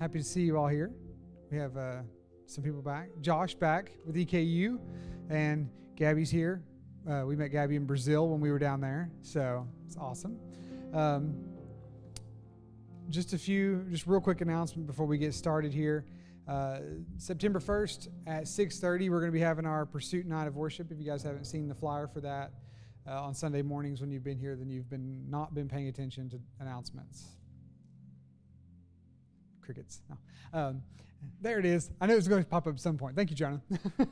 Happy to see you all here. We have uh, some people back. Josh back with EKU, and Gabby's here. Uh, we met Gabby in Brazil when we were down there, so it's awesome. Um, just a few, just real quick announcement before we get started here. Uh, September 1st at 6:30, we're going to be having our Pursuit Night of Worship. If you guys haven't seen the flyer for that uh, on Sunday mornings when you've been here, then you've been not been paying attention to announcements. Crickets. No. Um, there it is. I knew it was going to pop up at some point. Thank you, Jonah.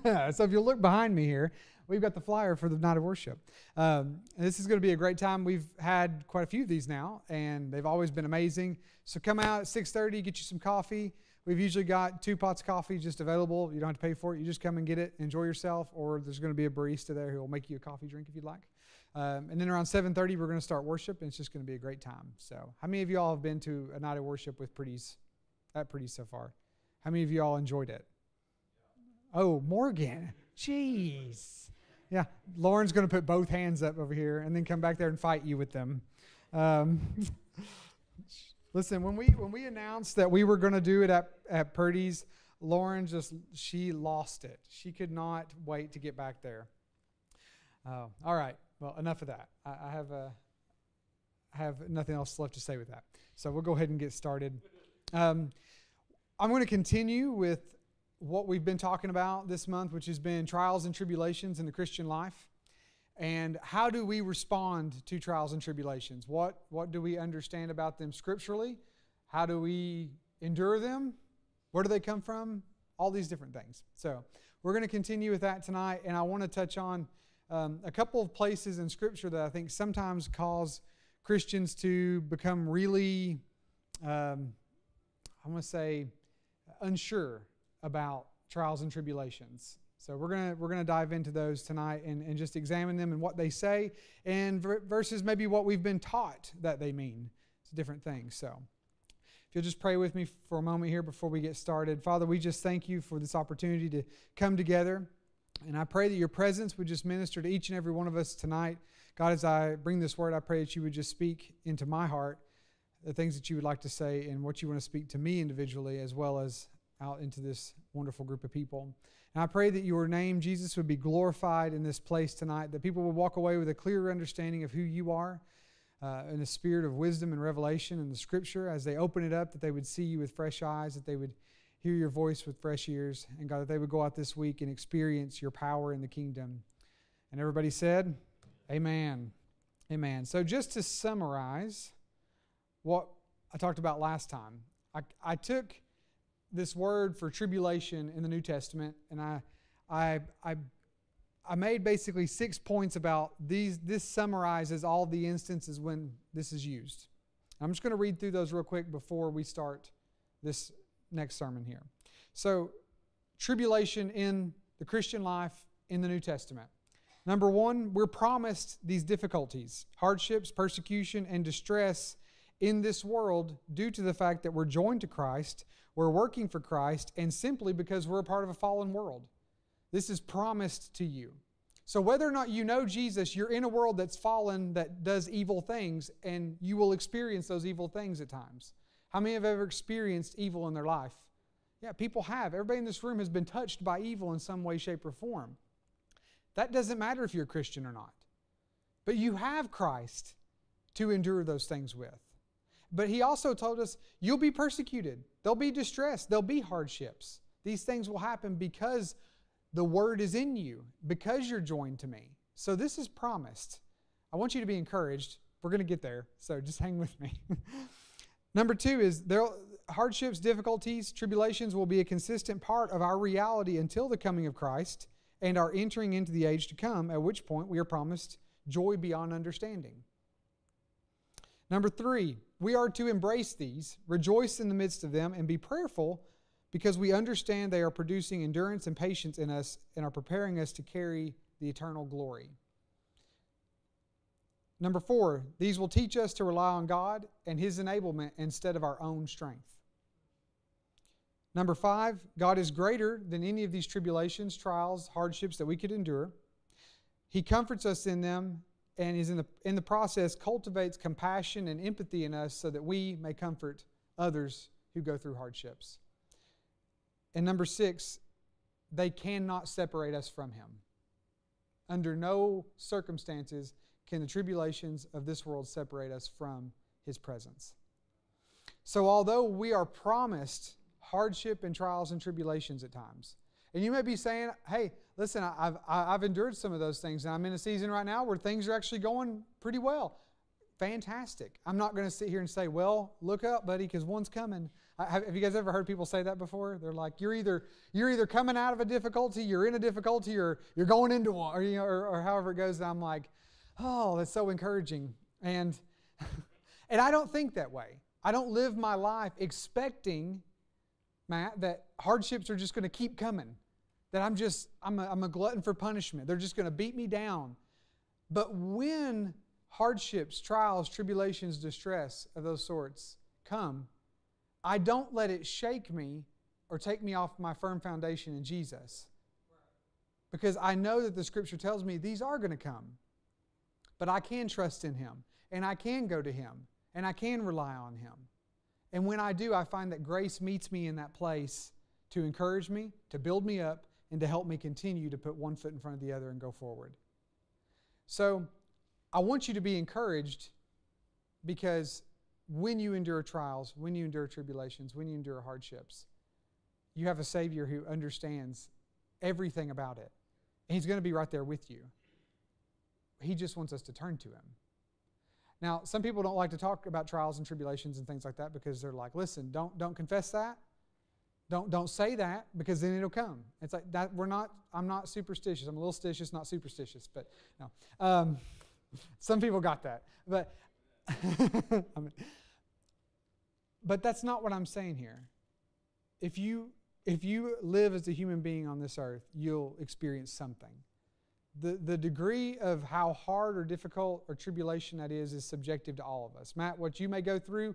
so if you look behind me here, we've got the flyer for the night of worship. Um, this is going to be a great time. We've had quite a few of these now, and they've always been amazing. So come out at 6:30, get you some coffee. We've usually got two pots of coffee just available. You don't have to pay for it. You just come and get it, enjoy yourself, or there's going to be a barista there who will make you a coffee drink if you'd like. Um, and then around 7:30, we're going to start worship, and it's just going to be a great time. So, how many of you all have been to a night of worship with Purdy's? At Purdy so far, how many of you all enjoyed it? Oh, Morgan, jeez. Yeah, Lauren's going to put both hands up over here and then come back there and fight you with them. Um, listen, when we when we announced that we were going to do it at at Purdy's, Lauren just she lost it. She could not wait to get back there. Uh, all right, well, enough of that. I, I have a I have nothing else left to say with that. So we'll go ahead and get started. Um, I'm going to continue with what we've been talking about this month, which has been trials and tribulations in the Christian life. And how do we respond to trials and tribulations? What, what do we understand about them scripturally? How do we endure them? Where do they come from? All these different things. So, we're going to continue with that tonight, and I want to touch on um, a couple of places in Scripture that I think sometimes cause Christians to become really, um, I want to say, unsure about trials and tribulations. So we're gonna we're gonna dive into those tonight and, and just examine them and what they say, and versus maybe what we've been taught that they mean. It's different things. So if you'll just pray with me for a moment here before we get started. Father, we just thank you for this opportunity to come together. And I pray that your presence would just minister to each and every one of us tonight. God, as I bring this word, I pray that you would just speak into my heart the things that you would like to say and what you want to speak to me individually as well as out into this wonderful group of people. And I pray that your name, Jesus, would be glorified in this place tonight, that people would walk away with a clearer understanding of who you are uh, in a spirit of wisdom and revelation in the scripture as they open it up, that they would see you with fresh eyes, that they would hear your voice with fresh ears, and God, that they would go out this week and experience your power in the kingdom. And everybody said, Amen. Amen. So, just to summarize what I talked about last time, I, I took this word for tribulation in the New Testament, and I, I, I, I made basically six points about these. This summarizes all the instances when this is used. I'm just going to read through those real quick before we start this next sermon here. So, tribulation in the Christian life in the New Testament. Number one, we're promised these difficulties, hardships, persecution, and distress in this world due to the fact that we're joined to Christ we're working for Christ, and simply because we're a part of a fallen world. This is promised to you. So, whether or not you know Jesus, you're in a world that's fallen, that does evil things, and you will experience those evil things at times. How many have ever experienced evil in their life? Yeah, people have. Everybody in this room has been touched by evil in some way, shape, or form. That doesn't matter if you're a Christian or not. But you have Christ to endure those things with. But he also told us, you'll be persecuted. There'll be distress. There'll be hardships. These things will happen because the word is in you, because you're joined to me. So this is promised. I want you to be encouraged. We're going to get there, so just hang with me. Number two is there hardships, difficulties, tribulations will be a consistent part of our reality until the coming of Christ and our entering into the age to come, at which point we are promised joy beyond understanding. Number three, we are to embrace these, rejoice in the midst of them, and be prayerful because we understand they are producing endurance and patience in us and are preparing us to carry the eternal glory. Number four, these will teach us to rely on God and His enablement instead of our own strength. Number five, God is greater than any of these tribulations, trials, hardships that we could endure. He comforts us in them and is in the, in the process cultivates compassion and empathy in us so that we may comfort others who go through hardships. And number six, they cannot separate us from Him. Under no circumstances can the tribulations of this world separate us from His presence. So, although we are promised hardship and trials and tribulations at times, and you may be saying, hey, listen, I've, I've endured some of those things, and I'm in a season right now where things are actually going pretty well. Fantastic. I'm not going to sit here and say, well, look up, buddy, because one's coming. Have, have you guys ever heard people say that before? They're like, you're either you're either coming out of a difficulty, you're in a difficulty, or you're going into one, or, you know, or, or however it goes. And I'm like, oh, that's so encouraging. And and I don't think that way. I don't live my life expecting, Matt, that hardships are just going to keep coming. That I'm just I'm a, I'm a glutton for punishment. They're just going to beat me down. But when hardships, trials, tribulations, distress of those sorts come, I don't let it shake me or take me off my firm foundation in Jesus. Because I know that the scripture tells me these are going to come. But I can trust in Him, and I can go to Him, and I can rely on Him. And when I do, I find that grace meets me in that place to encourage me, to build me up, and to help me continue to put one foot in front of the other and go forward. So I want you to be encouraged because when you endure trials, when you endure tribulations, when you endure hardships, you have a Savior who understands everything about it. And He's going to be right there with you. He just wants us to turn to Him. Now, some people don't like to talk about trials and tribulations and things like that because they're like, listen, don't, don't confess that. Don't, don't say that because then it'll come. It's like that we're not, I'm not superstitious. I'm a little stitious, not superstitious, but no. Um, some people got that. But but that's not what I'm saying here. If you if you live as a human being on this earth, you'll experience something. The, the degree of how hard or difficult or tribulation that is is subjective to all of us. Matt, what you may go through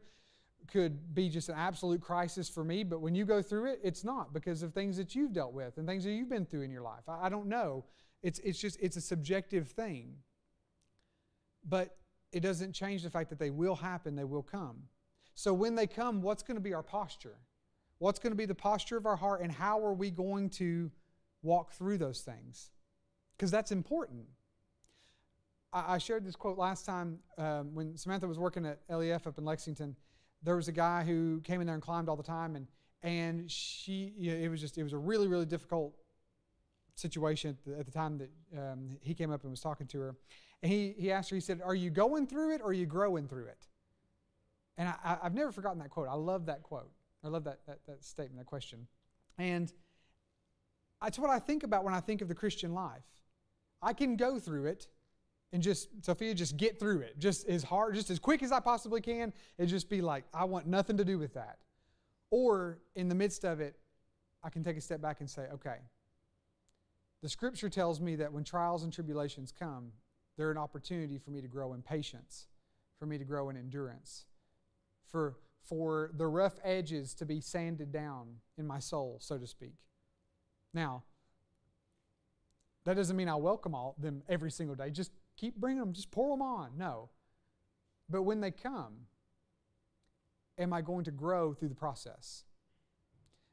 could be just an absolute crisis for me, but when you go through it, it's not because of things that you've dealt with and things that you've been through in your life. I, I don't know. It's, it's just, it's a subjective thing. But it doesn't change the fact that they will happen, they will come. So when they come, what's going to be our posture? What's going to be the posture of our heart, and how are we going to walk through those things? Because that's important. I, I, shared this quote last time um, when Samantha was working at LEF up in Lexington. There was a guy who came in there and climbed all the time, and and she, you know, it was just it was a really really difficult situation at the, at the time that um, he came up and was talking to her. And he, he asked her, he said, Are you going through it or are you growing through it? And I, have never forgotten that quote. I love that quote. I love that, that, that statement, that question. And that's what I think about when I think of the Christian life. I can go through it and just, Sophia, just get through it. Just as hard, just as quick as I possibly can, and just be like, I want nothing to do with that. Or in the midst of it, I can take a step back and say, okay, the scripture tells me that when trials and tribulations come, they're an opportunity for me to grow in patience, for me to grow in endurance, for, for the rough edges to be sanded down in my soul, so to speak. Now, that doesn't mean I welcome all them every single day. Just keep bringing them, just pour them on. No. But when they come, am I going to grow through the process?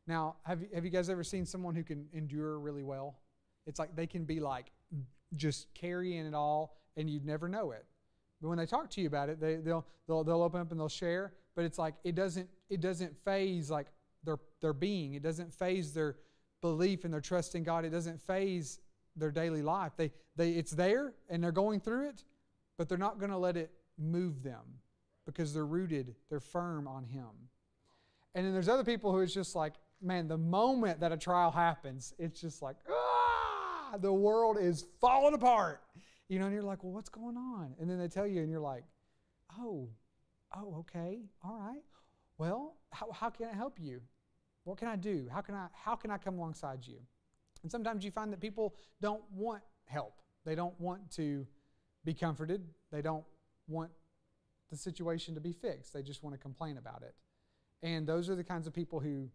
Now, have you, have you guys ever seen someone who can endure really well? It's like they can be like just carrying it all and you'd never know it. But when they talk to you about it, they, they'll, they'll, they'll open up and they'll share, but it's like it doesn't, it doesn't phase like their, their being. It doesn't phase their belief and their trust in God. It doesn't phase their daily life. They, they, it's there and they're going through it, but they're not going to let it move them because they're rooted, they're firm on Him. And then there's other people who it's just like, man, the moment that a trial happens, it's just like, ah, the world is falling apart. You know, and you're like, well, what's going on? And then they tell you, and you're like, oh, oh, okay, all right. Well, how, how can I help you? What can I do? How can I, how can I come alongside you? And sometimes you find that people don't want help. They don't want to be comforted. They don't want the situation to be fixed. They just want to complain about it. And those are the kinds of people who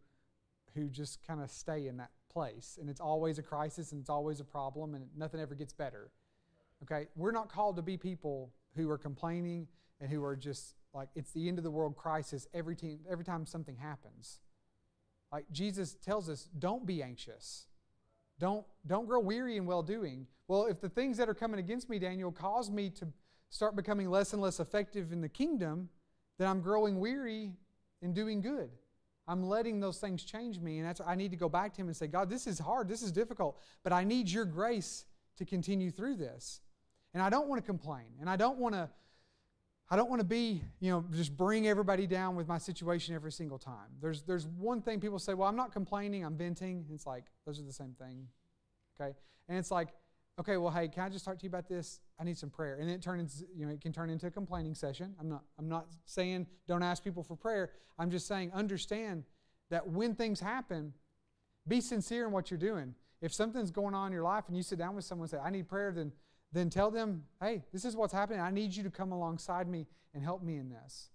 who just kind of stay in that place. And it's always a crisis and it's always a problem and nothing ever gets better. Okay? We're not called to be people who are complaining and who are just like it's the end of the world crisis every, team, every time something happens. Like Jesus tells us, don't be anxious. Don't, don't grow weary in well doing. Well, if the things that are coming against me, Daniel, cause me to start becoming less and less effective in the kingdom, then I'm growing weary in doing good. I'm letting those things change me. And that's I need to go back to him and say, God, this is hard, this is difficult, but I need your grace to continue through this. And I don't want to complain. And I don't want to I don't want to be, you know, just bring everybody down with my situation every single time. There's there's one thing people say, well, I'm not complaining, I'm venting. It's like those are the same thing. Okay? And it's like, okay, well, hey, can I just talk to you about this? I need some prayer. And it turns, you know, it can turn into a complaining session. I'm not, I'm not saying don't ask people for prayer. I'm just saying understand that when things happen, be sincere in what you're doing. If something's going on in your life and you sit down with someone and say, I need prayer, then, then tell them, hey, this is what's happening. I need you to come alongside me and help me in this.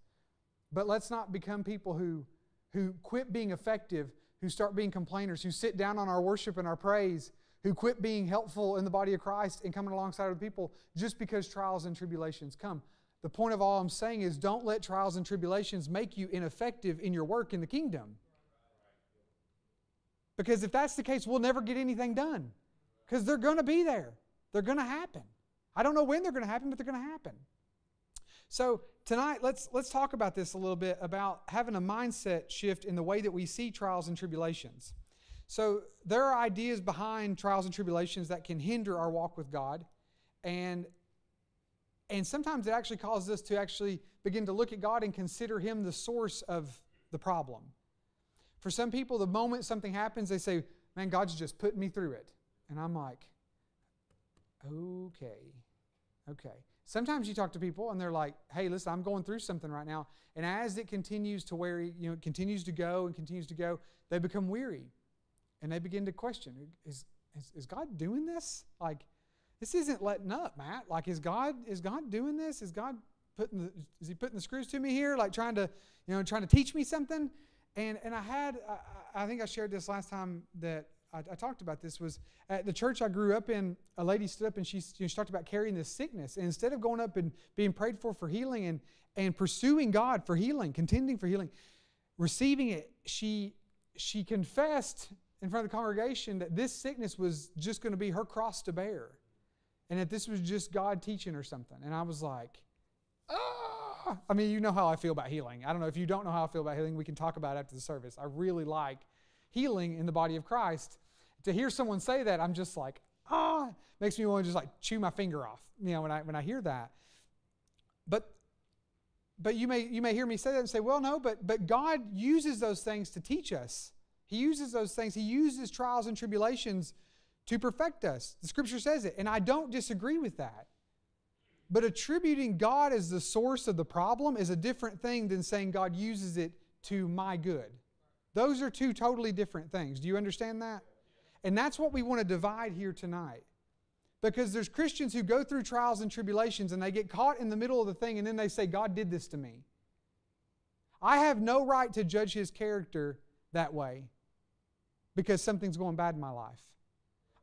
But let's not become people who, who quit being effective, who start being complainers, who sit down on our worship and our praise who quit being helpful in the body of Christ and coming alongside of people just because trials and tribulations come. The point of all I'm saying is don't let trials and tribulations make you ineffective in your work in the kingdom. Because if that's the case, we'll never get anything done. Because they're going to be there, they're going to happen. I don't know when they're going to happen, but they're going to happen. So tonight, let's let's talk about this a little bit about having a mindset shift in the way that we see trials and tribulations. So there are ideas behind trials and tribulations that can hinder our walk with God. And, and sometimes it actually causes us to actually begin to look at God and consider Him the source of the problem. For some people, the moment something happens, they say, Man, God's just putting me through it. And I'm like, Okay, okay. Sometimes you talk to people and they're like, hey, listen, I'm going through something right now. And as it continues to where, you know, it continues to go and continues to go, they become weary and they begin to question is, is, is God doing this? Like, this isn't letting up, Matt. Like, is God is God doing this? Is God putting the, is He putting the screws to me here? Like, trying to you know trying to teach me something? And and I had I, I think I shared this last time that I, I, talked about this was at the church I grew up in. A lady stood up and she, she talked about carrying this sickness, and instead of going up and being prayed for for healing and and pursuing God for healing, contending for healing, receiving it, she she confessed in front of the congregation that this sickness was just going to be her cross to bear and that this was just God teaching her something. And I was like, ah! I mean, you know how I feel about healing. I don't know if you don't know how I feel about healing, we can talk about it after the service. I really like healing in the body of Christ. To hear someone say that, I'm just like, ah, makes me want to just like chew my finger off, you know, when I, when I hear that. But but you may you may hear me say that and say, well, no, but but God uses those things to teach us. He uses those things, He uses trials and tribulations to perfect us. The scripture says it, and I don't disagree with that. But attributing God as the source of the problem is a different thing than saying God uses it to my good. Those are two totally different things. Do you understand that? And that's what we want to divide here tonight. Because there's Christians who go through trials and tribulations and they get caught in the middle of the thing and then they say, God did this to me. I have no right to judge his character that way because something's going bad in my life.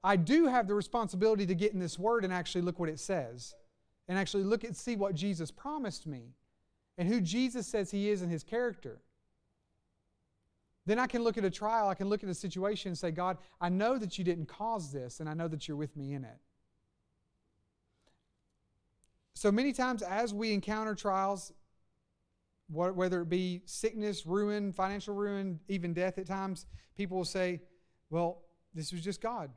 I do have the responsibility to get in this word and actually look what it says and actually look and see what Jesus promised me and who Jesus says he is in his character. Then I can look at a trial, I can look at a situation and say, God, I know that you didn't cause this, and I know that you're with me in it. So many times, as we encounter trials, whether it be sickness, ruin, financial ruin, even death at times, people will say, well, this was just God.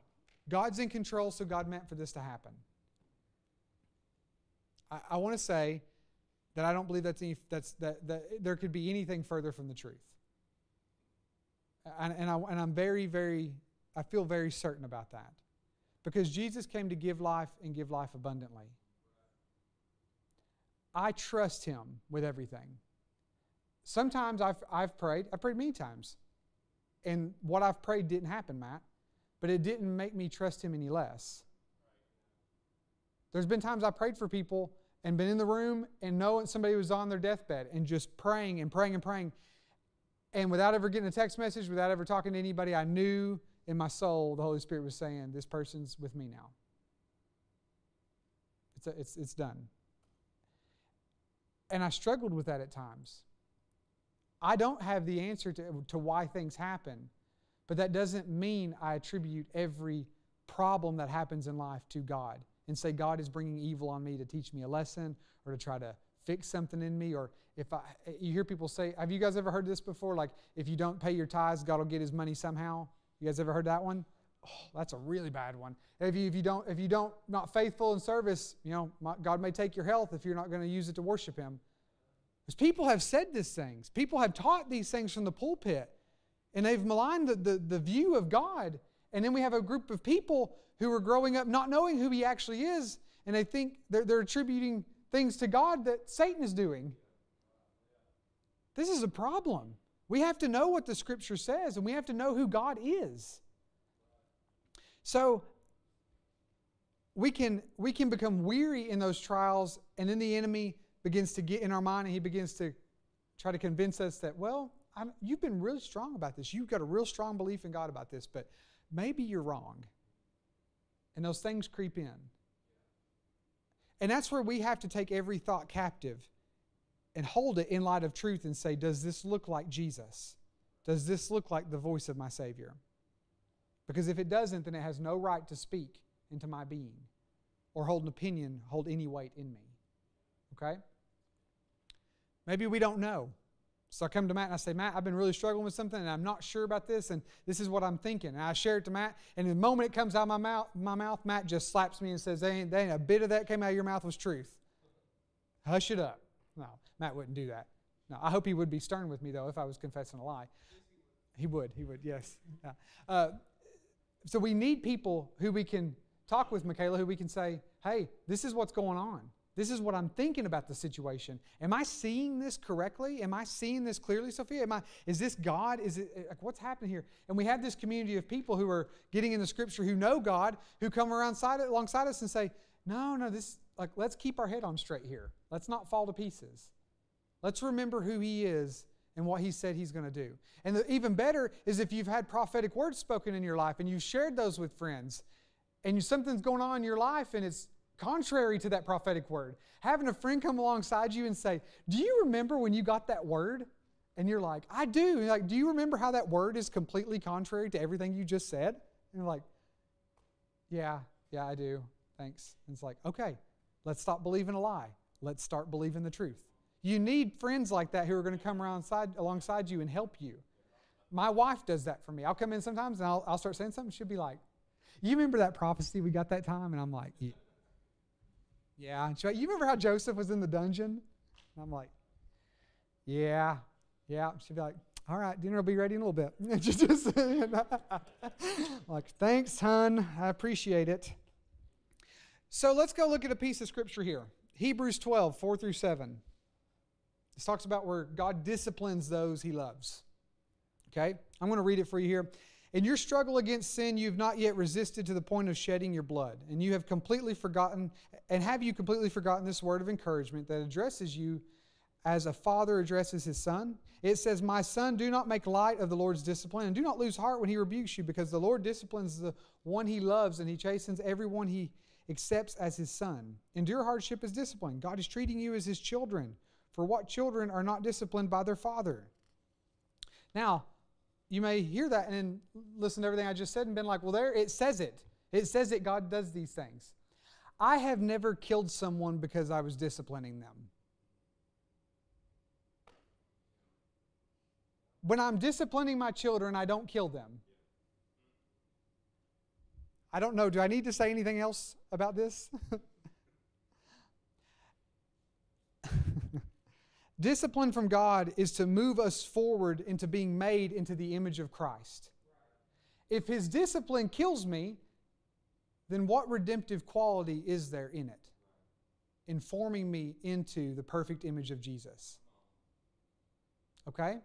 God's in control, so God meant for this to happen. I, I want to say that I don't believe that's, any, that's that, that there could be anything further from the truth. And, and, I, and I'm very, very, I feel very certain about that. Because Jesus came to give life and give life abundantly. I trust Him with everything. Sometimes I've, I've prayed, I've prayed many times, and what I've prayed didn't happen, Matt, but it didn't make me trust Him any less. There's been times I prayed for people and been in the room and knowing somebody was on their deathbed and just praying and praying and praying. And without ever getting a text message, without ever talking to anybody, I knew in my soul the Holy Spirit was saying, This person's with me now. It's, a, it's, it's done. And I struggled with that at times. I don't have the answer to, to why things happen, but that doesn't mean I attribute every problem that happens in life to God and say God is bringing evil on me to teach me a lesson or to try to fix something in me or if I you hear people say have you guys ever heard this before? Like if you don't pay your tithes God will get his money somehow. You guys ever heard that one? Oh, that's a really bad one. If you, if you don't if you don't not faithful in service you know God may take your health if you're not going to use it to worship him. Because people have said these things. People have taught these things from the pulpit and they've maligned the, the, the view of God. And then we have a group of people who are growing up not knowing who He actually is, and they think they're, they're attributing things to God that Satan is doing. This is a problem. We have to know what the Scripture says, and we have to know who God is. So, we can, we can become weary in those trials, and then the enemy begins to get in our mind and he begins to try to convince us that, well, I'm, you've been really strong about this. You've got a real strong belief in God about this, but maybe you're wrong. And those things creep in. And that's where we have to take every thought captive and hold it in light of truth and say, does this look like Jesus? Does this look like the voice of my Savior? Because if it doesn't, then it has no right to speak into my being or hold an opinion, hold any weight in me. Okay? Maybe we don't know. So I come to Matt and I say, Matt, I've been really struggling with something and I'm not sure about this and this is what I'm thinking. And I share it to Matt and the moment it comes out of my mouth, my mouth Matt just slaps me and says, ain't, ain't a bit of that came out of your mouth was truth. Hush it up. No, Matt wouldn't do that. No, I hope he would be stern with me though if I was confessing a lie. He would, he would, yes. Yeah. Uh, so we need people who we can talk with, Michaela, who we can say, hey, this is what's going on. This is what I'm thinking about the situation. Am I seeing this correctly? Am I seeing this clearly, Sophia? Am I, is this God? Is it eh, like what's happening here? And we have this community of people who are getting in the scripture who know God, who come around side, alongside us and say, No, no, this like let's keep our head on straight here. Let's not fall to pieces. Let's remember who He is and what He said He's going to do. And the, even better is if you've had prophetic words spoken in your life and you've shared those with friends, and you, something's going on in your life and it's contrary to that prophetic word. Having a friend come alongside you and say, Do you remember when you got that word? And you're like, I do. And like, do you remember how that word is completely contrary to everything you just said? And you're like, Yeah, yeah, I do. Thanks. And it's like, okay, let's stop believing a lie. Let's start believing the truth. You need friends like that who are going to come around side, alongside you and help you. My wife does that for me. I'll come in sometimes and I'll, I'll start saying something. She'll be like, You remember that prophecy we got that time? And I'm like, yeah. Yeah. And like, you remember how Joseph was in the dungeon? And I'm like, yeah, yeah. She'd be like, all right, dinner will be ready in a little bit. And just, just like, thanks, hon. I appreciate it. So let's go look at a piece of scripture here. Hebrews 12, 4 through 7. This talks about where God disciplines those he loves. Okay? I'm going to read it for you here. In your struggle against sin, you've not yet resisted to the point of shedding your blood. And you have completely forgotten, and have you completely forgotten this word of encouragement that addresses you as a father addresses his son? It says, My son, do not make light of the Lord's discipline, and do not lose heart when he rebukes you, because the Lord disciplines the one he loves, and he chastens everyone he accepts as his son. Endure hardship as discipline. God is treating you as his children. For what children are not disciplined by their father? Now, you may hear that and listen to everything I just said and been like, well, there, it says it. It says that God does these things. I have never killed someone because I was disciplining them. When I'm disciplining my children, I don't kill them. I don't know. Do I need to say anything else about this? Discipline from God is to move us forward into being made into the image of Christ. If His discipline kills me, then what redemptive quality is there in it? Informing me into the perfect image of Jesus. Okay?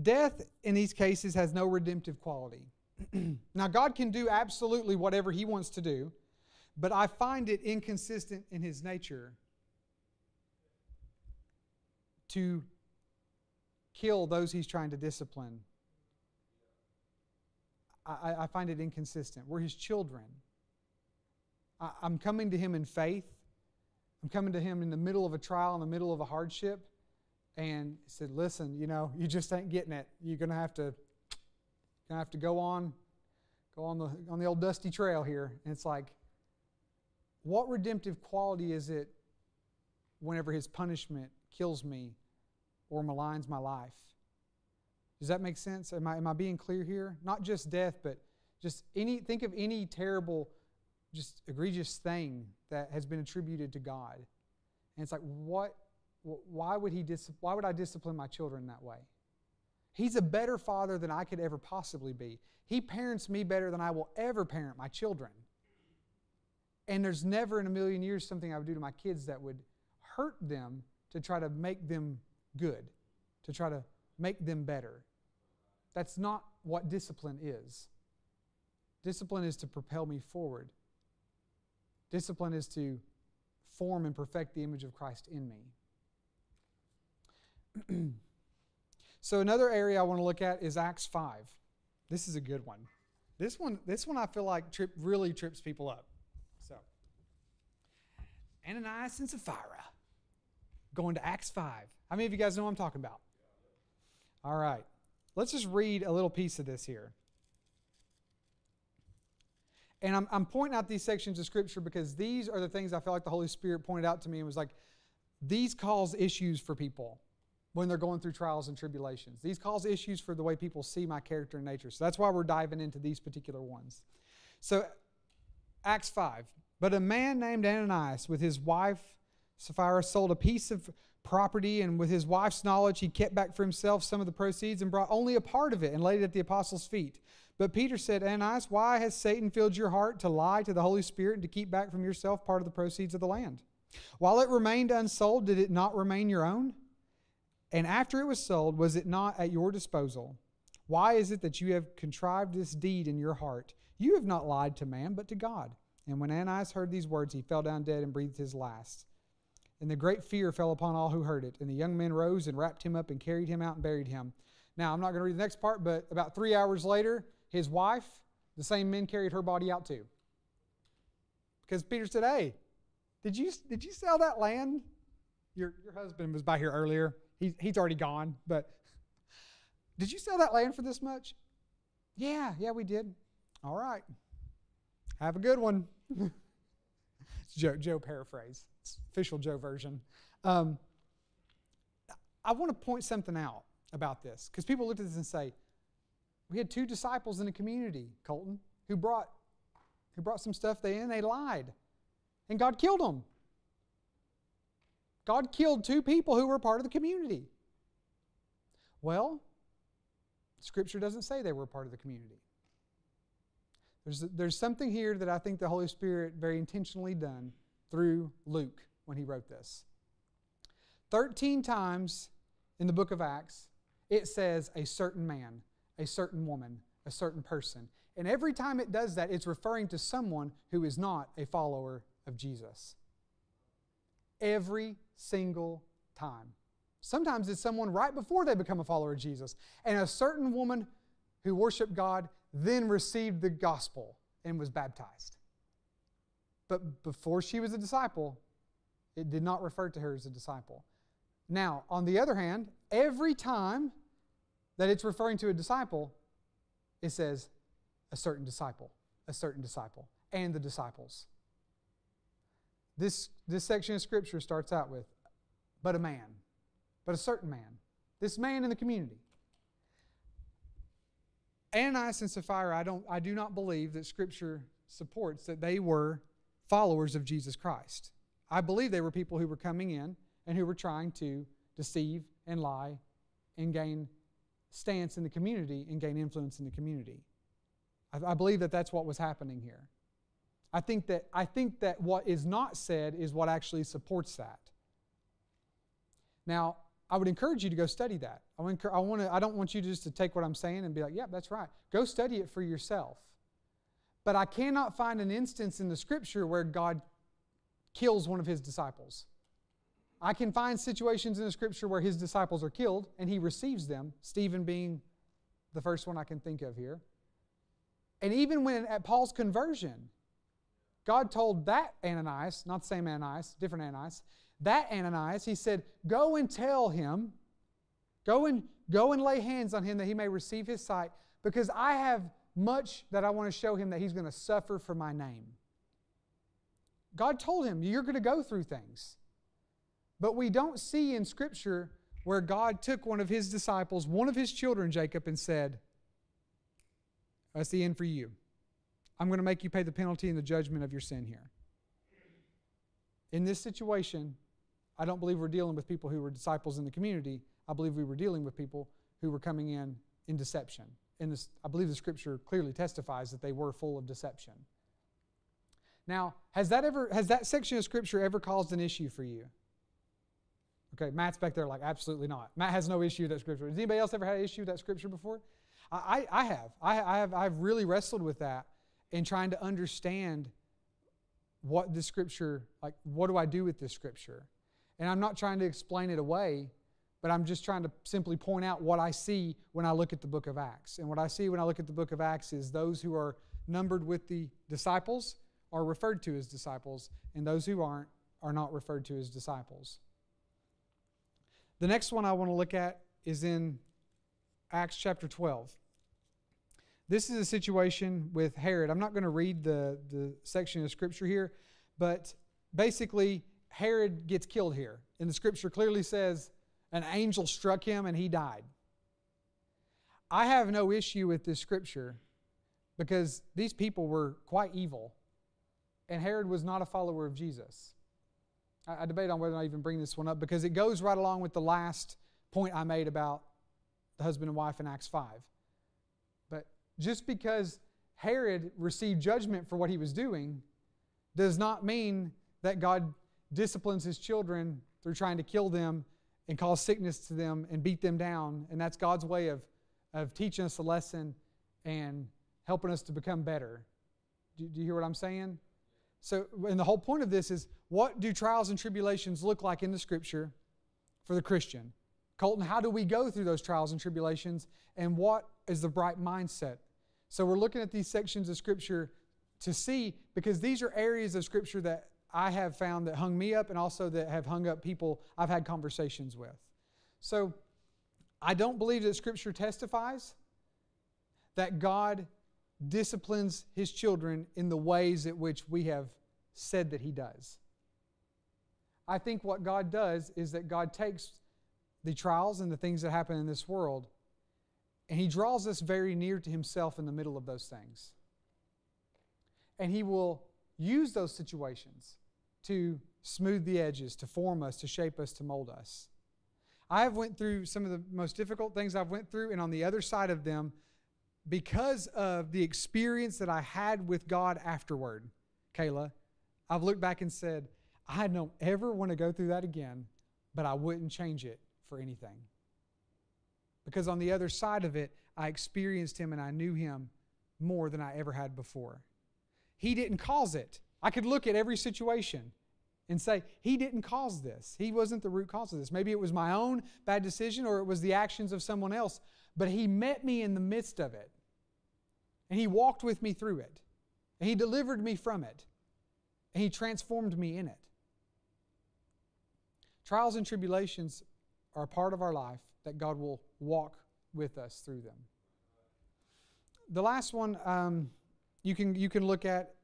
Death in these cases has no redemptive quality. now, God can do absolutely whatever He wants to do, but I find it inconsistent in His nature to kill those he's trying to discipline. I, I find it inconsistent. We're his children. I, I'm coming to him in faith. I'm coming to him in the middle of a trial, in the middle of a hardship, and he said, "Listen, you know, you just ain't getting it. You're gonna have to, gonna have to go on, go on the on the old dusty trail here." And it's like, what redemptive quality is it whenever his punishment kills me or maligns my life? Does that make sense? Am I, am I being clear here? Not just death, but just any, think of any terrible, just egregious thing that has been attributed to God. And it's like, what, why would, he dis, why would I discipline my children that way? He's a better father than I could ever possibly be. He parents me better than I will ever parent my children. And there's never in a million years something I would do to my kids that would hurt them to try to make them good, to try to make them better. That's not what discipline is. Discipline is to propel me forward. Discipline is to form and perfect the image of Christ in me. so another area I want to look at is Acts 5. This is a good one. This one, this one I feel like trip, really trips people up. So, Ananias and Sapphira going to Acts 5. How many of you guys know what I'm talking about? All right. Let's just read a little piece of this here. And I'm, I'm pointing out these sections of Scripture because these are the things I feel like the Holy Spirit pointed out to me and was like, these cause issues for people when they're going through trials and tribulations. These cause issues for the way people see my character and nature. So that's why we're diving into these particular ones. So, Acts 5. But a man named Ananias, with his wife Sapphira, sold a piece of property, and with his wife's knowledge, he kept back for himself some of the proceeds and brought only a part of it and laid it at the apostles' feet. But Peter said, Ananias, why has Satan filled your heart to lie to the Holy Spirit and to keep back from yourself part of the proceeds of the land? While it remained unsold, did it not remain your own? And after it was sold, was it not at your disposal? Why is it that you have contrived this deed in your heart? You have not lied to man, but to God. And when Ananias heard these words, he fell down dead and breathed his last. And the great fear fell upon all who heard it. And the young men rose and wrapped him up and carried him out and buried him. Now, I'm not going to read the next part, but about three hours later, his wife, the same men carried her body out too. Because Peter said, Hey, did you, did you sell that land? Your, your husband was by here earlier. He, he's already gone, but did you sell that land for this much? Yeah, yeah, we did. All right. Have a good one. Joe, Joe paraphrase. Official Joe version. Um, I want to point something out about this because people look at this and say, we had two disciples in the community, Colton, who brought who brought some stuff they in, they lied. And God killed them. God killed two people who were part of the community. Well, Scripture doesn't say they were part of the community. There's, there's something here that I think the Holy Spirit very intentionally done through Luke when he wrote this. 13 times in the book of Acts, it says a certain man, a certain woman, a certain person. And every time it does that, it's referring to someone who is not a follower of Jesus. Every single time. Sometimes it's someone right before they become a follower of Jesus. And a certain woman who worshiped God then received the gospel and was baptized. But before she was a disciple, it did not refer to her as a disciple. Now, on the other hand, every time that it's referring to a disciple, it says a certain disciple, a certain disciple, and the disciples. This, this section of scripture starts out with, but a man, but a certain man, this man in the community. Ananias and Sapphira, I, don't, I do not believe that scripture supports that they were followers of Jesus Christ. I believe they were people who were coming in and who were trying to deceive and lie and gain stance in the community and gain influence in the community. I, I believe that that's what was happening here. I think that I think that what is not said is what actually supports that. Now, I would encourage you to go study that. I, want to, I, don't want you just to take what I'm saying and be like, yeah, that's right. Go study it for yourself. But I cannot find an instance in the scripture where God kills one of his disciples. I can find situations in the scripture where his disciples are killed and he receives them, Stephen being the first one I can think of here. And even when at Paul's conversion, God told that Ananias, not the same Ananias, different Ananias, that Ananias, he said, Go and tell him, go and go and lay hands on him that he may receive his sight, because I have much that I want to show him that he's going to suffer for my name. God told him, You're going to go through things. But we don't see in Scripture where God took one of his disciples, one of his children, Jacob, and said, That's the end for you. I'm going to make you pay the penalty and the judgment of your sin here. In this situation, I don't believe we're dealing with people who were disciples in the community. I believe we were dealing with people who were coming in in deception. In this, I believe the scripture clearly testifies that they were full of deception. Now, has that ever has that section of scripture ever caused an issue for you? Okay, Matt's back there like absolutely not. Matt has no issue with that scripture. Has anybody else ever had an issue with that scripture before? I, I, I have. I, I have. I've really wrestled with that in trying to understand what the scripture like. What do I do with this scripture? And I'm not trying to explain it away, but I'm just trying to simply point out what I see when I look at the book of Acts. And what I see when I look at the book of Acts is those who are numbered with the disciples are referred to as disciples, and those who aren't are not referred to as disciples. The next one I want to look at is in Acts chapter 12. This is a situation with Herod. I'm not going to read the, the section of scripture here, but basically, Herod gets killed here. And the scripture clearly says an angel struck him and he died. I have no issue with this scripture because these people were quite evil and Herod was not a follower of Jesus. I, I debate on whether I even bring this one up because it goes right along with the last point I made about the husband and wife in Acts 5. But just because Herod received judgment for what he was doing does not mean that God disciplines his children through trying to kill them and cause sickness to them and beat them down. And that's God's way of, of teaching us a lesson and helping us to become better. Do, do you hear what I'm saying? So, and the whole point of this is what do trials and tribulations look like in the scripture for the Christian? Colton, how do we go through those trials and tribulations and what is the right mindset? So, we're looking at these sections of scripture to see because these are areas of scripture that I have found that hung me up and also that have hung up people I've had conversations with. So, I don't believe that scripture testifies that God disciplines his children in the ways at which we have said that he does. I think what God does is that God takes the trials and the things that happen in this world and he draws us very near to himself in the middle of those things. And he will use those situations to smooth the edges, to form us, to shape us, to mold us. I have went through some of the most difficult things I've went through and on the other side of them because of the experience that I had with God afterward, Kayla, I've looked back and said, I don't ever want to go through that again, but I wouldn't change it for anything. Because on the other side of it, I experienced Him and I knew Him more than I ever had before. He didn't cause it. I could look at every situation and say, He didn't cause this. He wasn't the root cause of this. Maybe it was my own bad decision or it was the actions of someone else. But He met me in the midst of it. And He walked with me through it. And He delivered me from it. And He transformed me in it. Trials and tribulations are a part of our life that God will walk with us through them. The last one um, you, can, you can look at,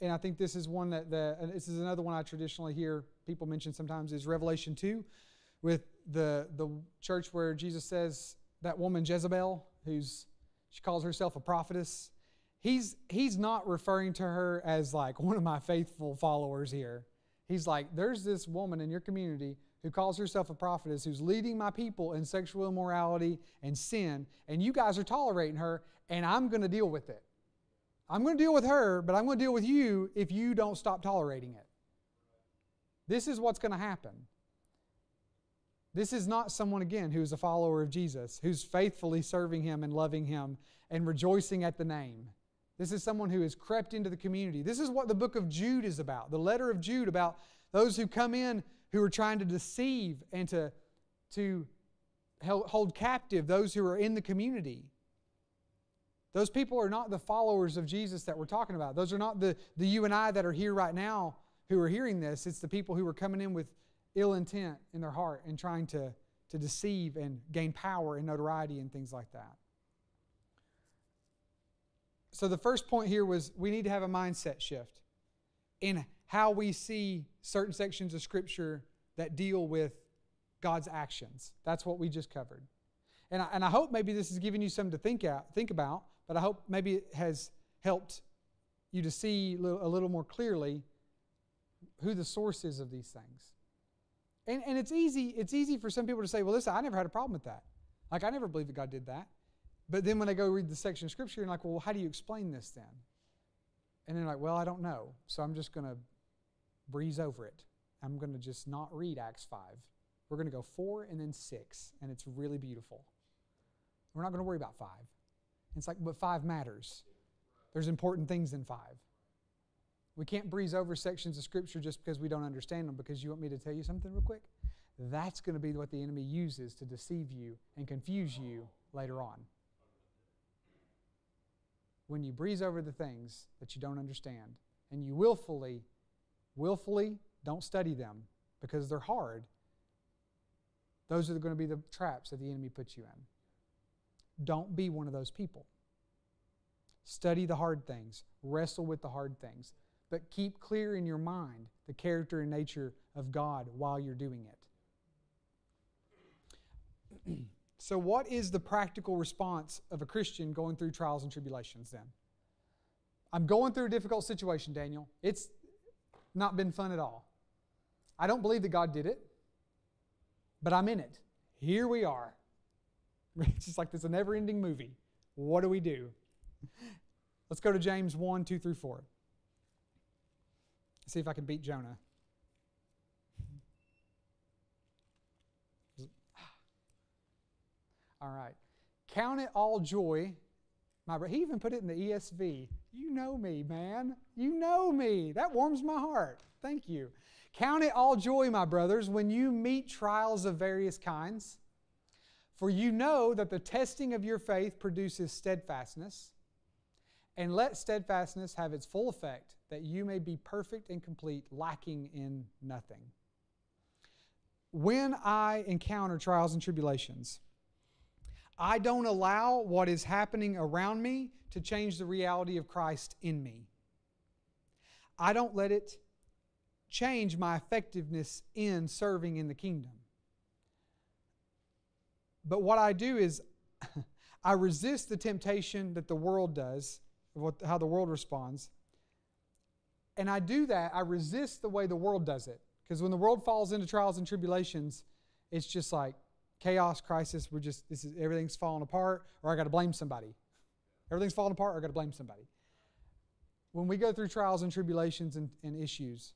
and I think this is one that the, this is another one I traditionally hear people mention sometimes, is Revelation 2 with the, the church where Jesus says, that woman Jezebel, who's she calls herself a prophetess, he's he's not referring to her as like one of my faithful followers here. He's like, there's this woman in your community who calls herself a prophetess who's leading my people in sexual immorality and sin, and you guys are tolerating her, and I'm going to deal with it. I'm going to deal with her, but I'm going to deal with you if you don't stop tolerating it. This is what's going to happen. This is not someone, again, who is a follower of Jesus, who's faithfully serving him and loving him and rejoicing at the name. This is someone who has crept into the community. This is what the book of Jude is about the letter of Jude about those who come in who are trying to deceive and to, to hold captive those who are in the community. Those people are not the followers of Jesus that we're talking about. Those are not the, the you and I that are here right now who are hearing this. It's the people who are coming in with ill intent in their heart and trying to, to deceive and gain power and notoriety and things like that. So the first point here was we need to have a mindset shift in how we see certain sections of Scripture that deal with God's actions. That's what we just covered. And I, and I hope maybe this is giving you something to think, out, think about, but I hope maybe it has helped you to see a little more clearly who the source is of these things. And, and it's easy, it's easy for some people to say, well, listen, I never had a problem with that. Like, I never believed that God did that. But then when they go read the section of Scripture, you're like, well, how do you explain this then? And they're like, well, I don't know. So I'm just going to breeze over it. I'm going to just not read Acts 5. We're going to go 4 and then 6, and it's really beautiful. We're not going to worry about 5. It's like, but 5 matters. There's important things in 5. We can't breeze over sections of Scripture just because we don't understand them, because you want me to tell you something real quick? That's going to be what the enemy uses to deceive you and confuse you later on. When you breeze over the things that you don't understand and you willfully, willfully don't study them because they're hard, those are going to be the traps that the enemy puts you in. Don't be one of those people. Study the hard things, wrestle with the hard things but keep clear in your mind the character and nature of God while you're doing it. so, what is the practical response of a Christian going through trials and tribulations then? I'm going through a difficult situation, Daniel. It's not been fun at all. I don't believe that God did it, but I'm in it. Here we are. It's just like this a never ending movie. What do we do? Let's go to James 1 2 through 4 see if I can beat Jonah. All right. Count it all joy. My brother, he even put it in the ESV. You know me, man. You know me. That warms my heart. Thank you. Count it all joy, my brothers, when you meet trials of various kinds. For you know that the testing of your faith produces steadfastness. And let steadfastness have its full effect, that you may be perfect and complete, lacking in nothing. When I encounter trials and tribulations, I don't allow what is happening around me to change the reality of Christ in me. I don't let it change my effectiveness in serving in the kingdom. But what I do is I resist the temptation that the world does what, how the world responds. And I do that, I resist the way the world does it. Because when the world falls into trials and tribulations, it's just like chaos, crisis. We're just, this is, everything's falling apart, or I got to blame somebody. Everything's falling apart, or I got to blame somebody. When we go through trials and tribulations and, and issues,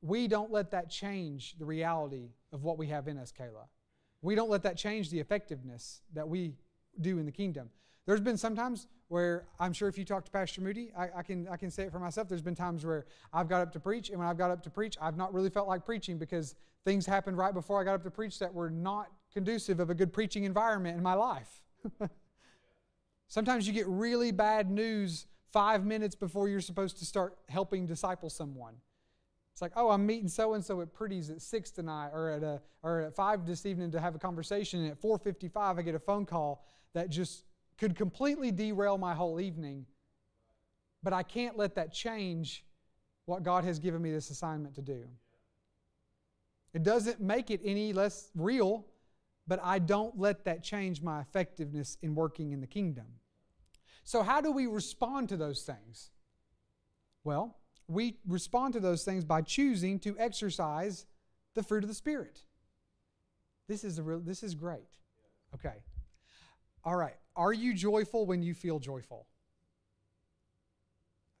we don't let that change the reality of what we have in us, Kayla. We don't let that change the effectiveness that we do in the kingdom. There's been sometimes where I'm sure if you talk to Pastor Moody, I, I, can, I can say it for myself. There's been times where I've got up to preach, and when I've got up to preach, I've not really felt like preaching because things happened right before I got up to preach that were not conducive of a good preaching environment in my life. Sometimes you get really bad news five minutes before you're supposed to start helping disciple someone. It's like, oh, I'm meeting so and so at Purdy's at six tonight, or at a, or at five this evening to have a conversation. And at 4:55, I get a phone call that just could completely derail my whole evening, but I can't let that change what God has given me this assignment to do. It doesn't make it any less real, but I don't let that change my effectiveness in working in the kingdom. So, how do we respond to those things? Well, we respond to those things by choosing to exercise the fruit of the Spirit. This is, a real, this is great. Okay. All right. Are you joyful when you feel joyful?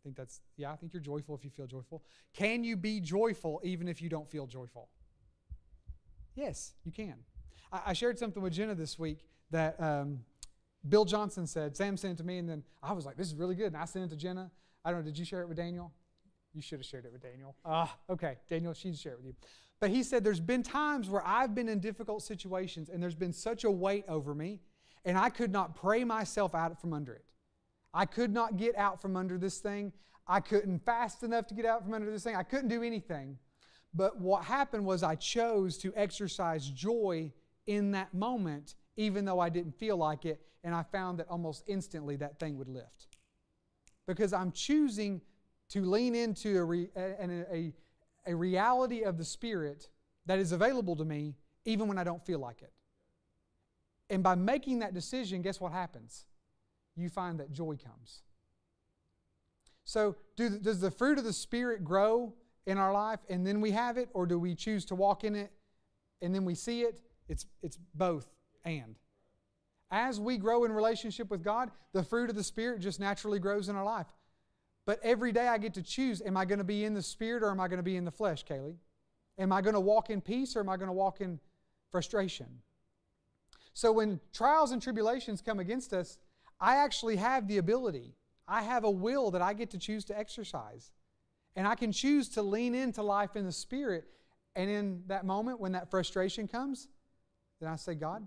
I think that's, yeah, I think you're joyful if you feel joyful. Can you be joyful even if you don't feel joyful? Yes, you can. I, I shared something with Jenna this week that um, Bill Johnson said. Sam sent it to me, and then I was like, this is really good. And I sent it to Jenna. I don't know, did you share it with Daniel? You should have shared it with Daniel. Ah, okay. Daniel, she'd share it with you. But he said, There's been times where I've been in difficult situations and there's been such a weight over me and I could not pray myself out from under it. I could not get out from under this thing. I couldn't fast enough to get out from under this thing. I couldn't do anything. But what happened was I chose to exercise joy in that moment, even though I didn't feel like it. And I found that almost instantly that thing would lift. Because I'm choosing to lean into a, re, a, a, a reality of the Spirit that is available to me, even when I don't feel like it. And by making that decision, guess what happens? You find that joy comes. So, do, does the fruit of the Spirit grow in our life and then we have it, or do we choose to walk in it and then we see it? It's, it's both and. As we grow in relationship with God, the fruit of the Spirit just naturally grows in our life. But every day I get to choose am I going to be in the Spirit or am I going to be in the flesh, Kaylee? Am I going to walk in peace or am I going to walk in frustration? So when trials and tribulations come against us, I actually have the ability I have a will that I get to choose to exercise. And I can choose to lean into life in the Spirit. And in that moment, when that frustration comes, then I say, God,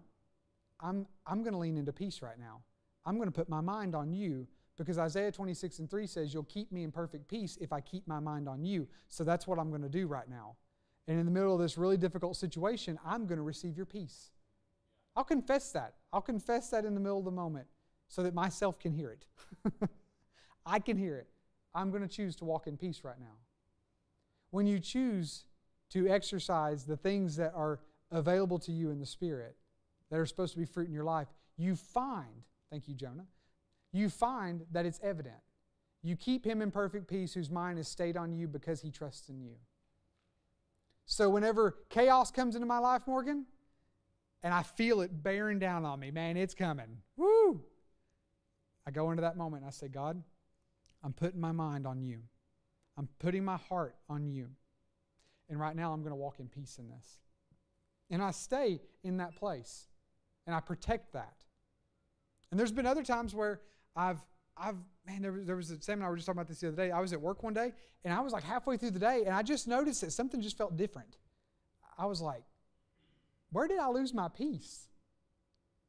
I'm, I'm going to lean into peace right now. I'm going to put my mind on you because Isaiah 26 and 3 says, You'll keep me in perfect peace if I keep my mind on you. So that's what I'm going to do right now. And in the middle of this really difficult situation, I'm going to receive your peace. I'll confess that. I'll confess that in the middle of the moment so that myself can hear it. I can hear it. I'm going to choose to walk in peace right now. When you choose to exercise the things that are available to you in the Spirit, that are supposed to be fruit in your life, you find, thank you, Jonah, you find that it's evident. You keep him in perfect peace whose mind is stayed on you because he trusts in you. So, whenever chaos comes into my life, Morgan, and I feel it bearing down on me, man, it's coming. Woo! I go into that moment and I say, God, I'm putting my mind on you. I'm putting my heart on you. And right now, I'm going to walk in peace in this. And I stay in that place and I protect that. And there's been other times where I've, I've, man, there was, there was a, Sam and I were just talking about this the other day. I was at work one day and I was like halfway through the day and I just noticed that something just felt different. I was like, where did I lose my peace?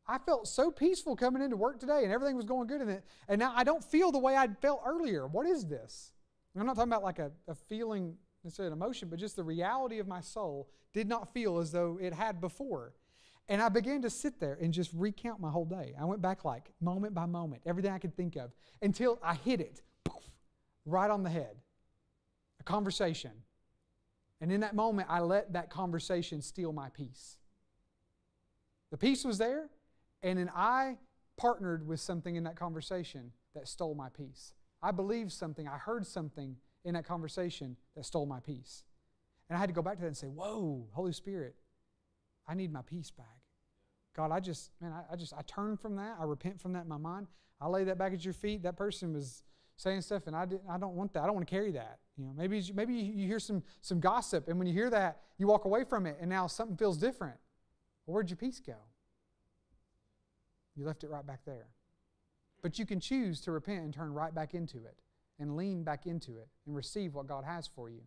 I felt so peaceful coming into work today and everything was going good in it. And now I don't feel the way I'd felt earlier. What is this? I'm not talking about like a, a feeling, necessarily an emotion, but just the reality of my soul did not feel as though it had before. And I began to sit there and just recount my whole day. I went back like moment by moment, everything I could think of, until I hit it poof, right on the head. A conversation. And in that moment, I let that conversation steal my peace. The peace was there, and then I partnered with something in that conversation that stole my peace. I believed something, I heard something in that conversation that stole my peace. And I had to go back to that and say, Whoa, Holy Spirit, I need my peace back. God, I just, man, I, I just, I turn from that. I repent from that in my mind. I lay that back at your feet. That person was saying stuff, and I, didn't, I don't want that. I don't want to carry that. You know, maybe, maybe you hear some, some gossip, and when you hear that, you walk away from it, and now something feels different. Well, where'd your peace go? You left it right back there. But you can choose to repent and turn right back into it and lean back into it and receive what God has for you.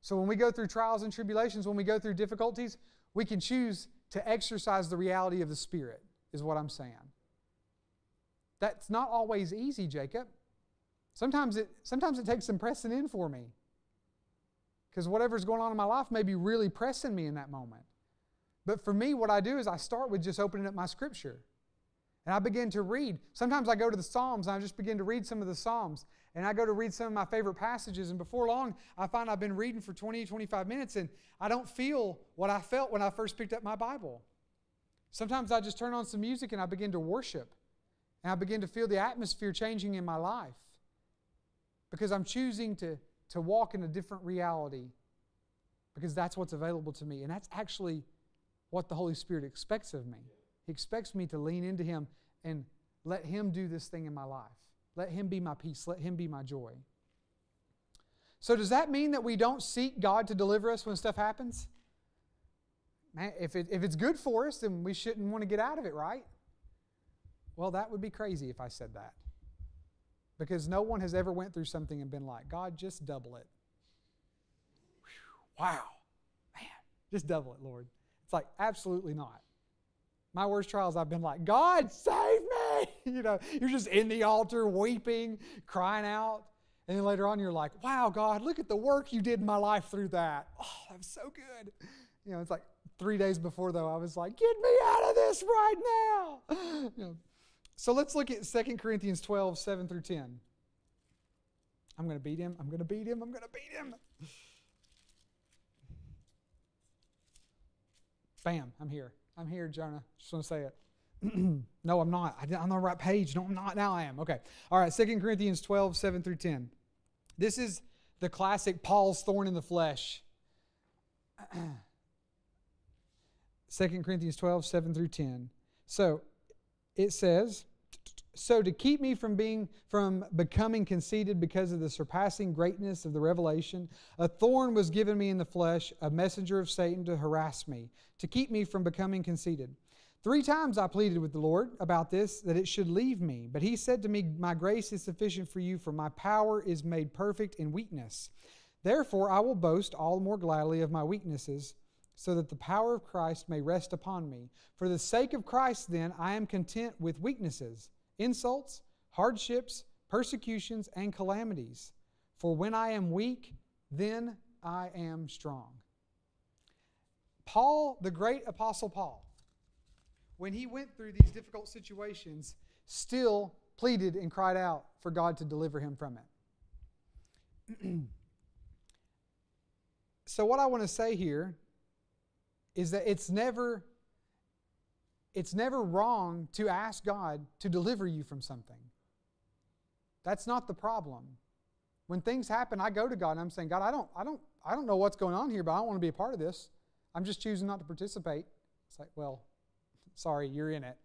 So when we go through trials and tribulations, when we go through difficulties, we can choose to exercise the reality of the Spirit, is what I'm saying. That's not always easy, Jacob. Sometimes it, sometimes it takes some pressing in for me. Because whatever's going on in my life may be really pressing me in that moment. But for me, what I do is I start with just opening up my scripture. And I begin to read. Sometimes I go to the Psalms and I just begin to read some of the Psalms. And I go to read some of my favorite passages. And before long, I find I've been reading for 20, 25 minutes and I don't feel what I felt when I first picked up my Bible. Sometimes I just turn on some music and I begin to worship. And I begin to feel the atmosphere changing in my life because I'm choosing to, to walk in a different reality because that's what's available to me. And that's actually what the Holy Spirit expects of me. He expects me to lean into Him and let Him do this thing in my life. Let Him be my peace. Let Him be my joy. So, does that mean that we don't seek God to deliver us when stuff happens? Man, if, it, if it's good for us, then we shouldn't want to get out of it, right? Well, that would be crazy if I said that. Because no one has ever went through something and been like, God, just double it. Whew, wow. Man, just double it, Lord. It's like, absolutely not. My worst trials, I've been like, God, save me. you know, you're just in the altar weeping, crying out. And then later on, you're like, wow, God, look at the work you did in my life through that. Oh, that was so good. You know, it's like three days before, though, I was like, get me out of this right now. You know, so let's look at 2 Corinthians 12, 7 through 10. I'm going to beat him. I'm going to beat him. I'm going to beat him. Bam, I'm here. I'm here, Jonah. Just want to say it. no, I'm not. I'm on the right page. No, I'm not. Now I am. Okay. All right. 2 Corinthians 12, 7 through 10. This is the classic Paul's thorn in the flesh. 2 Corinthians 12, 7 through 10. So it says, so to keep me from being from becoming conceited because of the surpassing greatness of the revelation, a thorn was given me in the flesh, a messenger of Satan to harass me, to keep me from becoming conceited. Three times I pleaded with the Lord about this, that it should leave me. But he said to me, My grace is sufficient for you, for my power is made perfect in weakness. Therefore, I will boast all the more gladly of my weaknesses, so that the power of Christ may rest upon me. For the sake of Christ, then, I am content with weaknesses insults, hardships, persecutions, and calamities. For when I am weak, then I am strong. Paul, the great apostle Paul, when he went through these difficult situations, still pleaded and cried out for God to deliver him from it. so what I want to say here is that it's never it's never wrong to ask God to deliver you from something. That's not the problem. When things happen, I go to God and I'm saying, God, I don't, I don't, I don't know what's going on here, but I don't want to be a part of this. I'm just choosing not to participate. It's like, well, sorry, you're in it.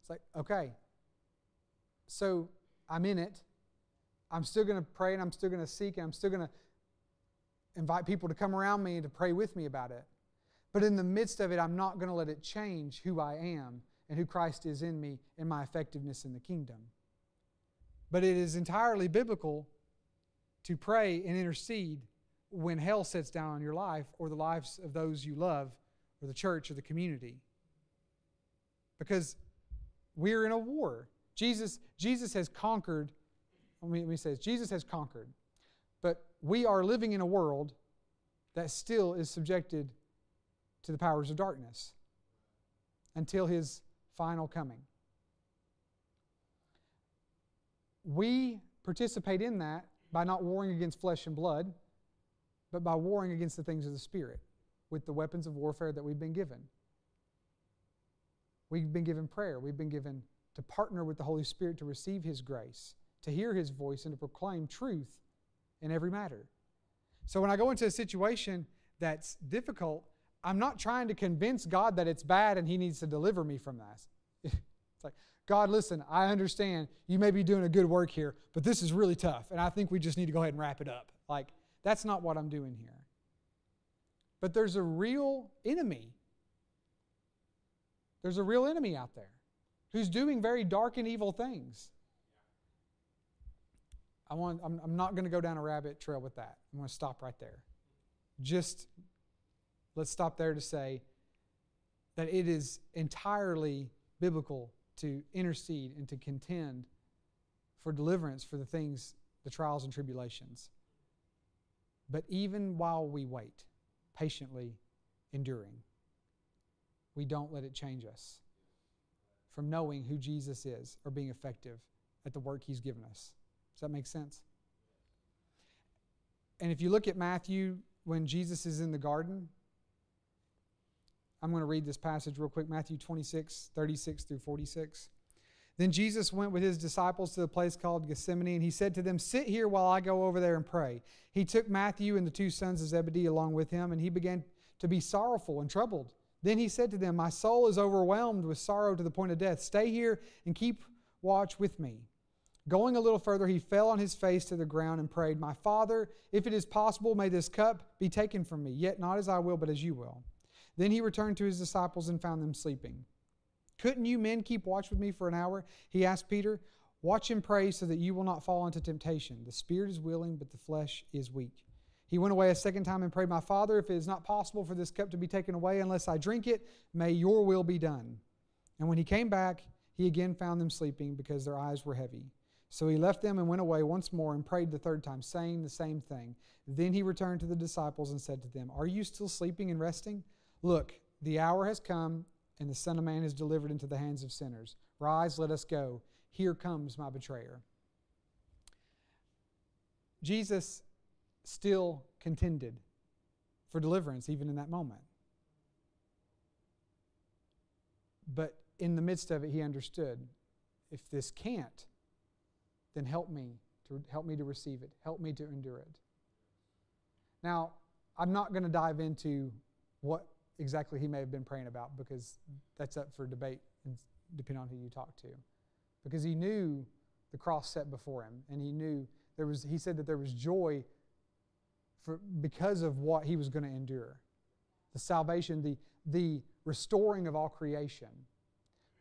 It's like, okay. So I'm in it. I'm still going to pray and I'm still going to seek and I'm still going to invite people to come around me and to pray with me about it. But in the midst of it, I'm not going to let it change who I am and who Christ is in me and my effectiveness in the kingdom. But it is entirely biblical to pray and intercede when hell sets down on your life or the lives of those you love or the church or the community. Because we're in a war. Jesus, Jesus has conquered, let me, say this Jesus has conquered. But we are living in a world that still is subjected to the powers of darkness until his final coming. We participate in that by not warring against flesh and blood, but by warring against the things of the Spirit with the weapons of warfare that we've been given. We've been given prayer. We've been given to partner with the Holy Spirit to receive His grace, to hear His voice, and to proclaim truth in every matter. So when I go into a situation that's difficult, I'm not trying to convince God that it's bad and He needs to deliver me from that. it's like, God, listen, I understand you may be doing a good work here, but this is really tough, and I think we just need to go ahead and wrap it up. Like, that's not what I'm doing here. But there's a real enemy. There's a real enemy out there who's doing very dark and evil things. I want, I'm, I'm not going to go down a rabbit trail with that. I'm going to stop right there. Just let's stop there to say that it is entirely biblical to intercede and to contend for deliverance for the things, the trials and tribulations. But even while we wait, patiently enduring, we don't let it change us from knowing who Jesus is or being effective at the work he's given us. Does that make sense? And if you look at Matthew, when Jesus is in the garden, I'm going to read this passage real quick Matthew 26, 36 through 46. Then Jesus went with his disciples to the place called Gethsemane, and he said to them, Sit here while I go over there and pray. He took Matthew and the two sons of Zebedee along with him, and he began to be sorrowful and troubled. Then he said to them, My soul is overwhelmed with sorrow to the point of death. Stay here and keep watch with me. Going a little further, he fell on his face to the ground and prayed, My Father, if it is possible, may this cup be taken from me, yet not as I will, but as you will. Then he returned to his disciples and found them sleeping. Couldn't you men keep watch with me for an hour? He asked Peter. Watch and pray so that you will not fall into temptation. The spirit is willing, but the flesh is weak. He went away a second time and prayed, My Father, if it is not possible for this cup to be taken away unless I drink it, may your will be done. And when he came back, he again found them sleeping because their eyes were heavy. So he left them and went away once more and prayed the third time, saying the same thing. Then he returned to the disciples and said to them, Are you still sleeping and resting? Look, the hour has come, and the Son of Man is delivered into the hands of sinners. Rise, let us go. Here comes my betrayer. Jesus still contended for deliverance even in that moment. But in the midst of it, he understood if this can't, then help me to help me to receive it, help me to endure it. Now, I'm not going to dive into what exactly he may have been praying about because that's up for debate depending on who you talk to. Because he knew the cross set before him and he knew there was he said that there was joy for, because of what he was going to endure. The salvation, the, the restoring of all creation.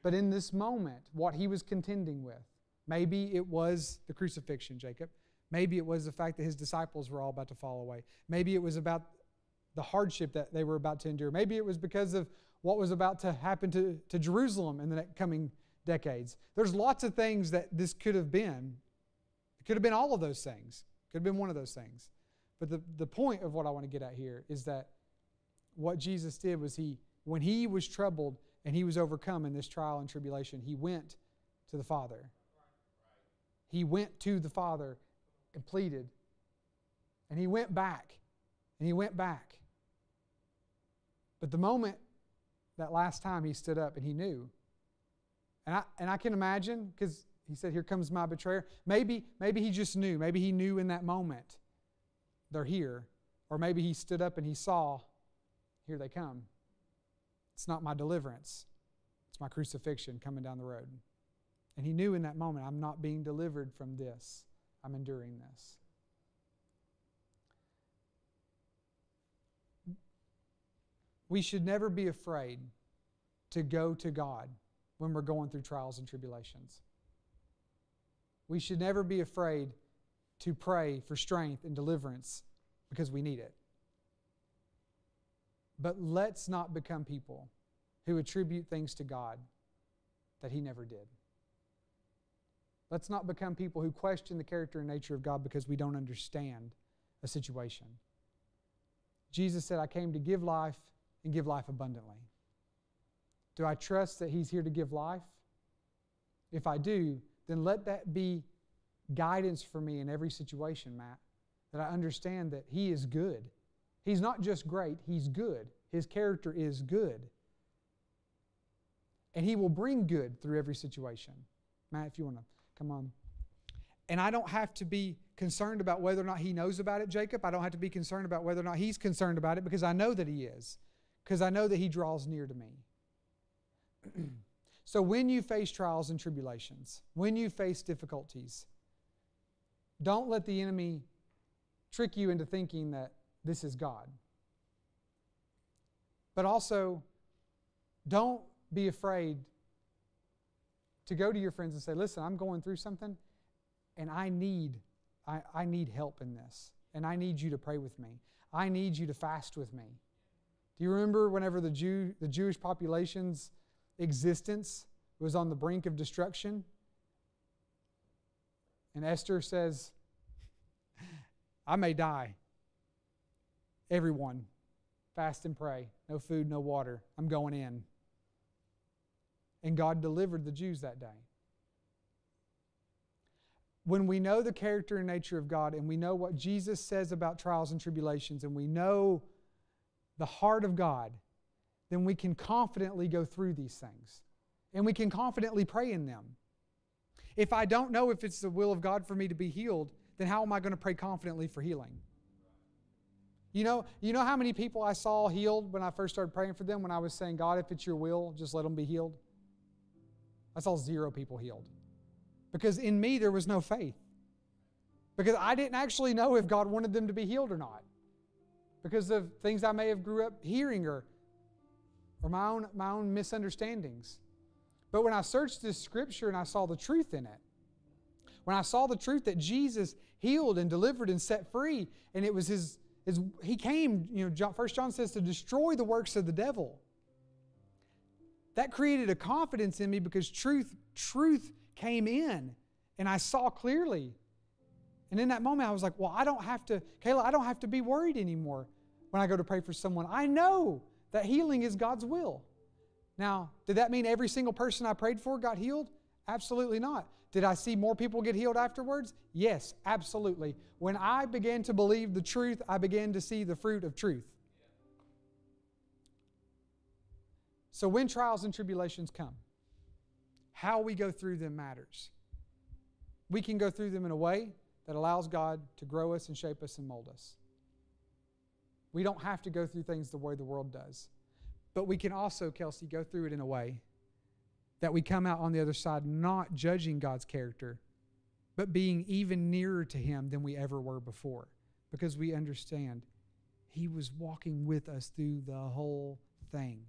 But in this moment, what he was contending with, maybe it was the crucifixion, Jacob. Maybe it was the fact that his disciples were all about to fall away. Maybe it was about the hardship that they were about to endure. Maybe it was because of what was about to happen to, to Jerusalem in the coming decades. There's lots of things that this could have been. It could have been all of those things, could have been one of those things. But the, the point of what I want to get at here is that what Jesus did was he, when he was troubled, and he was overcome in this trial and tribulation, he went to the Father. He went to the Father and pleaded. And he went back. And he went back. But the moment, that last time, he stood up and he knew. And I, and I can imagine, because he said, Here comes my betrayer. Maybe, maybe he just knew. Maybe he knew in that moment they're here. Or maybe he stood up and he saw, Here they come. It's not my deliverance, it's my crucifixion coming down the road. And he knew in that moment, I'm not being delivered from this, I'm enduring this. We should never be afraid to go to God when we're going through trials and tribulations. We should never be afraid to pray for strength and deliverance because we need it. But let's not become people who attribute things to God that He never did. Let's not become people who question the character and nature of God because we don't understand a situation. Jesus said, I came to give life and give life abundantly. Do I trust that He's here to give life? If I do, then let that be guidance for me in every situation, Matt, that I understand that He is good He's not just great, He's good. His character is good. And He will bring good through every situation. Matt, if you want to come on. And I don't have to be concerned about whether or not He knows about it, Jacob. I don't have to be concerned about whether or not He's concerned about it because I know that He is, because I know that He draws near to me. so when you face trials and tribulations, when you face difficulties, don't let the enemy trick you into thinking that this is God. But also, don't be afraid to go to your friends and say, listen, I'm going through something and I need, I, I need help in this. And I need you to pray with me. I need you to fast with me. Do you remember whenever the, Jew, the Jewish population's existence was on the brink of destruction? And Esther says, I may die, Everyone, fast and pray. No food, no water. I'm going in. And God delivered the Jews that day. When we know the character and nature of God and we know what Jesus says about trials and tribulations and we know the heart of God, then we can confidently go through these things and we can confidently pray in them. If I don't know if it's the will of God for me to be healed, then how am I going to pray confidently for healing? You know, you know how many people I saw healed when I first started praying for them when I was saying, God, if it's your will, just let them be healed? I saw zero people healed. Because in me, there was no faith. Because I didn't actually know if God wanted them to be healed or not. Because of things I may have grew up hearing or, or my, own, my own misunderstandings. But when I searched this scripture and I saw the truth in it, when I saw the truth that Jesus healed and delivered and set free, and it was his is he came, you know, First John says to destroy the works of the devil. that created a confidence in me because truth, truth came in and I saw clearly. And in that moment, I was like, well, I don't have to, Kayla, I don't have to be worried anymore when I go to pray for someone. I know that healing is God's will. Now, did that mean every single person I prayed for got healed? Absolutely not. Did I see more people get healed afterwards? Yes, absolutely. When I began to believe the truth, I began to see the fruit of truth. So, when trials and tribulations come, how we go through them matters. We can go through them in a way that allows God to grow us and shape us and mold us. We don't have to go through things the way the world does. But we can also, Kelsey, go through it in a way that we come out on the other side not judging God's character, but being even nearer to Him than we ever were before because we understand He was walking with us through the whole thing.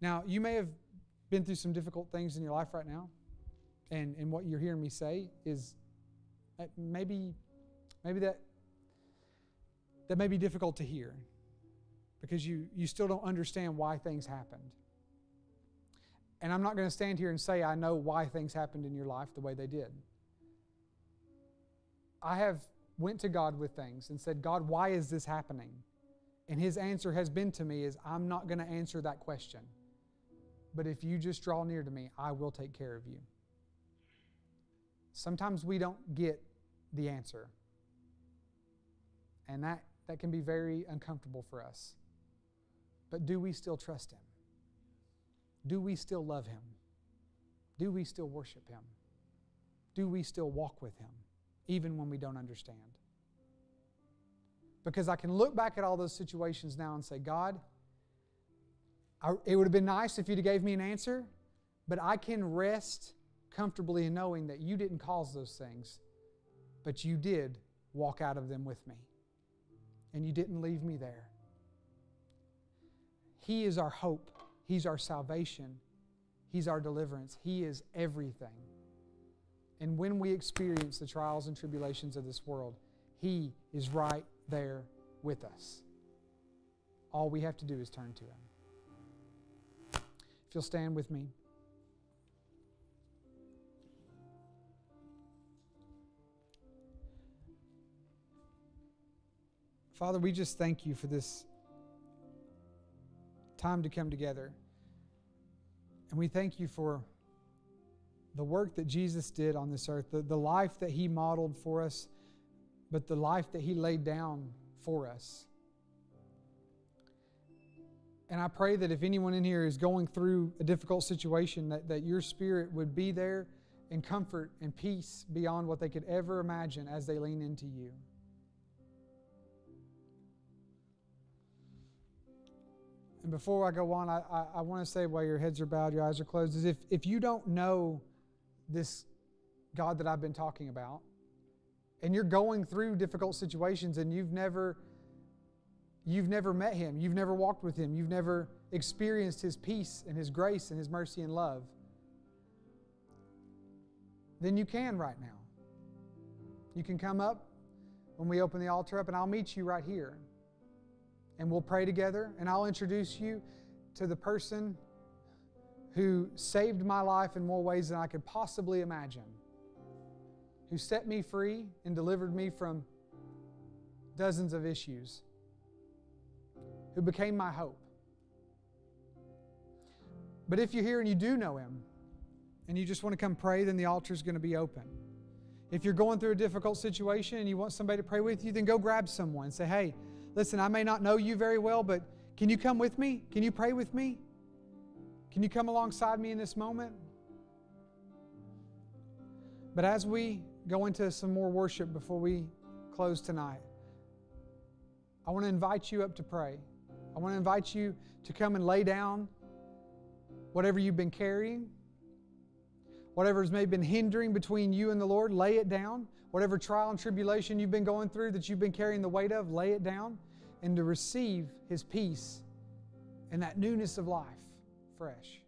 Now, you may have been through some difficult things in your life right now, and, and what you're hearing me say is Uh, maybe, maybe that, that may be difficult to hear because you, you still don't understand why things happened. And I'm not going to stand here and say I know why things happened in your life the way they did. I have went to God with things and said, God, why is this happening? And his answer has been to me is I'm not going to answer that question. But if you just draw near to me, I will take care of you. Sometimes we don't get the answer. And that, that can be very uncomfortable for us. But do we still trust Him? Do we still love Him? Do we still worship Him? Do we still walk with Him, even when we don't understand? Because I can look back at all those situations now and say, God, I, it would have been nice if you'd gave me an answer, but I can rest comfortably in knowing that you didn't cause those things, but you did walk out of them with me. And you didn't leave me there. He is our hope. He's our salvation. He's our deliverance. He is everything. And when we experience the trials and tribulations of this world, He is right there with us. All we have to do is turn to Him. If you'll stand with me. Father, we just thank you for this time to come together. And we thank you for the work that Jesus did on this earth, the, the life that he modeled for us, but the life that he laid down for us. And I pray that if anyone in here is going through a difficult situation, that, that your spirit would be there in comfort and peace beyond what they could ever imagine as they lean into you. And before I go on, I, I, I want to say while your heads are bowed, your eyes are closed, is if, if you don't know this God that I've been talking about, and you're going through difficult situations and you've never you've never met him, you've never walked with him, you've never experienced his peace and his grace and his mercy and love, then you can right now. You can come up when we open the altar up, and I'll meet you right here and we'll pray together. And I'll introduce you to the person who saved my life in more ways than I could possibly imagine, who set me free and delivered me from dozens of issues, who became my hope. But if you're here and you do know Him, and you just want to come pray, then the altar is going to be open. If you're going through a difficult situation and you want somebody to pray with you, then go grab someone and say, hey, Listen, I may not know you very well, but can you come with me? Can you pray with me? Can you come alongside me in this moment? But as we go into some more worship before we close tonight, I want to invite you up to pray. I want to invite you to come and lay down whatever you've been carrying, whatever's maybe been hindering between you and the Lord, lay it down. Whatever trial and tribulation you've been going through that you've been carrying the weight of, lay it down and to receive His peace and that newness of life fresh.